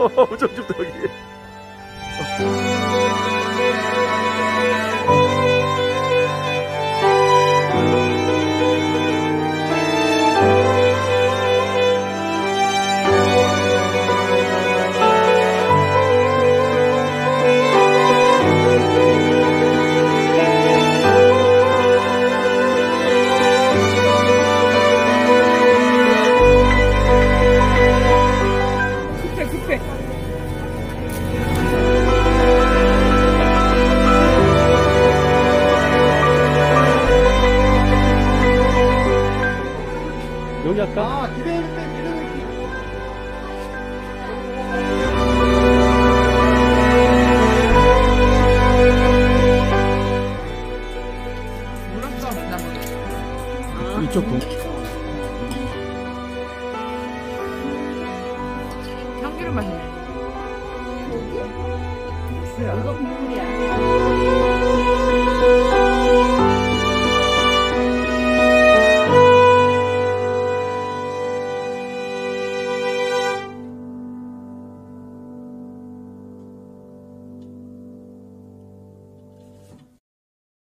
우정중독이 할까? 아, 기대할 때 기대는 나무. 이쪽 동. 참기름 맛이네. 이거 국물이야.